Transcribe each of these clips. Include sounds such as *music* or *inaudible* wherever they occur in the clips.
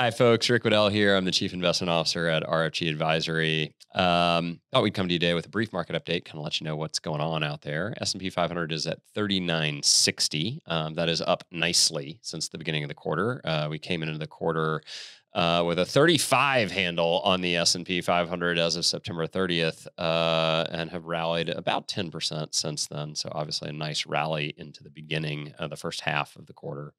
Hi, folks. Rick Wedell here. I'm the Chief Investment Officer at RFG Advisory. Um, thought we'd come to you today with a brief market update, kind of let you know what's going on out there. S&P 500 is at 3960. Um, that is up nicely since the beginning of the quarter. Uh, we came into the quarter uh, with a 35 handle on the S&P 500 as of September 30th, uh, and have rallied about 10% since then. So obviously a nice rally into the beginning, of the first half of the quarter.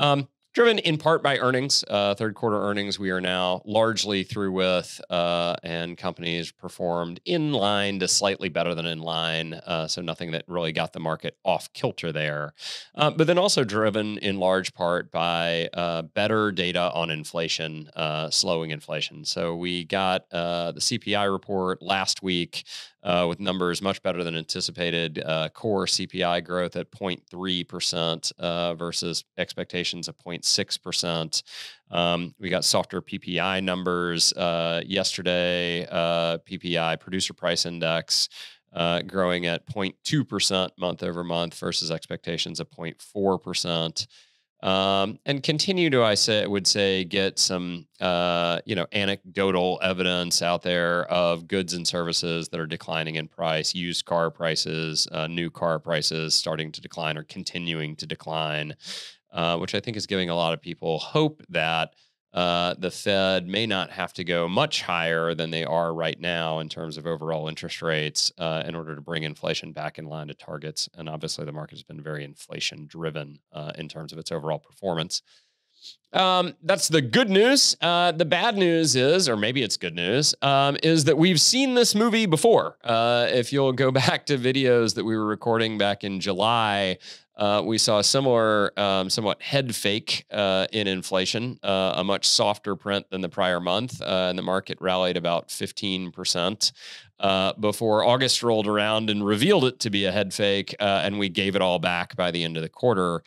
Um, driven in part by earnings. Uh, third quarter earnings we are now largely through with, uh, and companies performed in line to slightly better than in line. Uh, so nothing that really got the market off kilter there. Uh, but then also driven in large part by uh, better data on inflation, uh, slowing inflation. So we got the CPI report last week uh, with numbers much better than anticipated. Uh, core CPI growth at 0.3% uh, versus expectations of 0.6%. Um, we got softer PPI numbers uh, yesterday. Uh, PPI, Producer Price Index. Uh, growing at 0.2% month over month versus expectations of 0.4% um, and continue to I say would say get some uh, you know anecdotal evidence out there of goods and services that are declining in price, used car prices, uh, new car prices starting to decline or continuing to decline, uh, which I think is giving a lot of people hope that uh, the Fed may not have to go much higher than they are right now in terms of overall interest rates uh, in order to bring inflation back in line to targets. And obviously, the market has been very inflation driven uh, in terms of its overall performance. Um, that's the good news. Uh, the bad news is, or maybe it's good news, um, is that we've seen this movie before. Uh, if you'll go *laughs* back to videos that we were recording back in July, uh, we saw a similar, um, somewhat head fake uh, in inflation, uh, a much softer print than the prior month, uh, and the market rallied about 15% uh, before August rolled around and revealed it to be a head fake, and we gave it all back by the end of the quarter.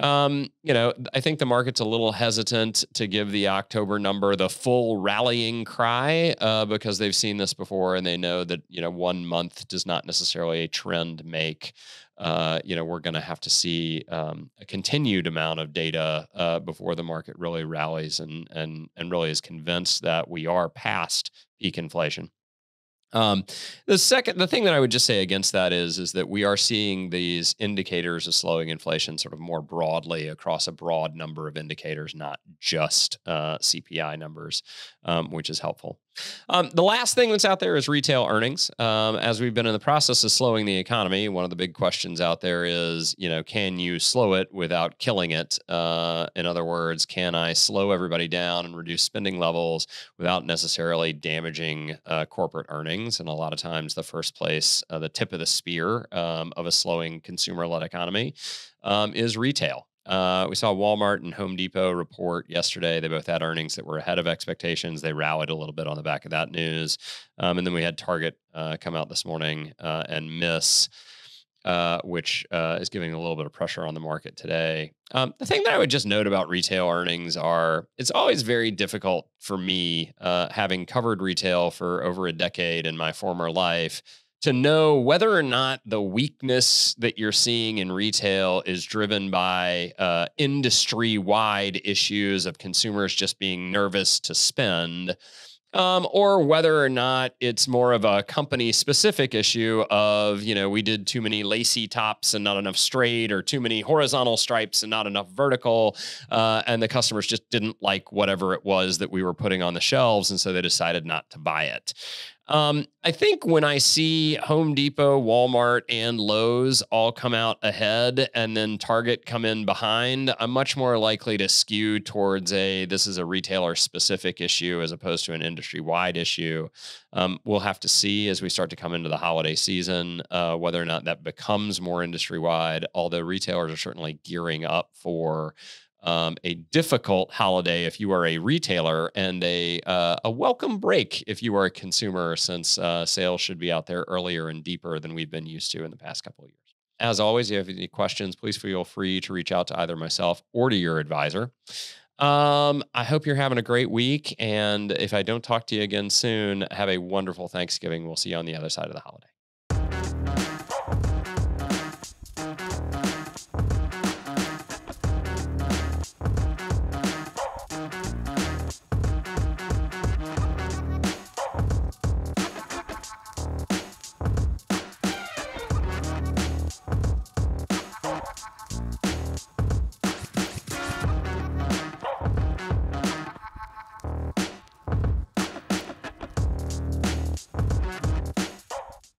Um, you know, I think the market's a little hesitant to give the October number the full rallying cry uh, because they've seen this before and they know that you know one month does not necessarily a trend make. Uh, you know, we're going to have to see um, a continued amount of data uh, before the market really rallies and and and really is convinced that we are past peak inflation. Um, the second, the thing that I would just say against that is, is that we are seeing these indicators of slowing inflation sort of more broadly across a broad number of indicators, not just uh, CPI numbers, um, which is helpful. Um, the last thing that's out there is retail earnings. Um, as we've been in the process of slowing the economy, one of the big questions out there is, you know, can you slow it without killing it? Uh, in other words, can I slow everybody down and reduce spending levels without necessarily damaging uh, corporate earnings? And a lot of times, the first place, uh, the tip of the spear um, of a slowing consumer-led economy um, is retail. Uh, we saw Walmart and Home Depot report yesterday. They both had earnings that were ahead of expectations. They rallied a little bit on the back of that news. Um, and then we had Target uh, come out this morning uh, and miss, uh, which uh, is giving a little bit of pressure on the market today. Um, the thing that I would just note about retail earnings are it's always very difficult for me, uh, having covered retail for over a decade in my former life to know whether or not the weakness that you're seeing in retail is driven by uh, industry wide issues of consumers just being nervous to spend. Um, or whether or not it's more of a company specific issue of, you know, we did too many lacy tops and not enough straight, or too many horizontal stripes and not enough vertical. Uh, and the customers just didn't like whatever it was that we were putting on the shelves. And so they decided not to buy it. Um, I think when I see Home Depot, Walmart, and Lowe's all come out ahead and then Target come in behind, I'm much more likely to skew towards a this is a retailer specific issue as opposed to an industry wide issue. Um, we'll have to see as we start to come into the holiday season uh, whether or not that becomes more industry wide, although retailers are certainly gearing up for um, a difficult holiday if you are a retailer, and a uh, a welcome break if you are a consumer, since uh, sales should be out there earlier and deeper than we've been used to in the past couple of years. As always, if you have any questions, please feel free to reach out to either myself or to your advisor. Um, I hope you're having a great week, and if I don't talk to you again soon, have a wonderful Thanksgiving. We'll see you on the other side of the holiday.